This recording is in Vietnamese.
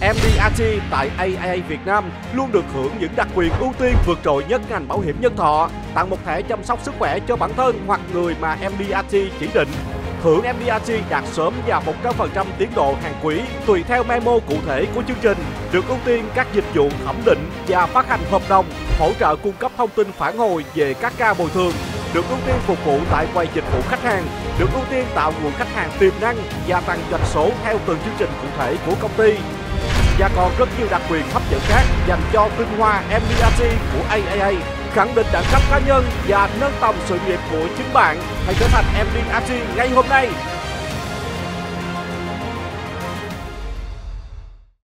MDRT tại AIA Việt Nam luôn được hưởng những đặc quyền ưu tiên vượt trội nhất ngành bảo hiểm nhân thọ, tặng một thẻ chăm sóc sức khỏe cho bản thân hoặc người mà MDRT chỉ định. Hưởng MDRT đạt sớm và 100% tiến độ hàng quý tùy theo memo cụ thể của chương trình, được ưu tiên các dịch vụ thẩm định và phát hành hợp đồng, hỗ trợ cung cấp thông tin phản hồi về các ca bồi thường, được ưu tiên phục vụ tại quầy dịch vụ khách hàng, được ưu tiên tạo nguồn khách hàng tiềm năng, gia tăng doanh số theo từng chương trình cụ thể của công ty. Và còn rất nhiều đặc quyền hấp dẫn khác dành cho tinh hoa MDRT của AAA khẳng định đẳng cấp cá nhân và nâng tầm sự nghiệp của chính bạn. Hãy trở thành MDRT ngay hôm nay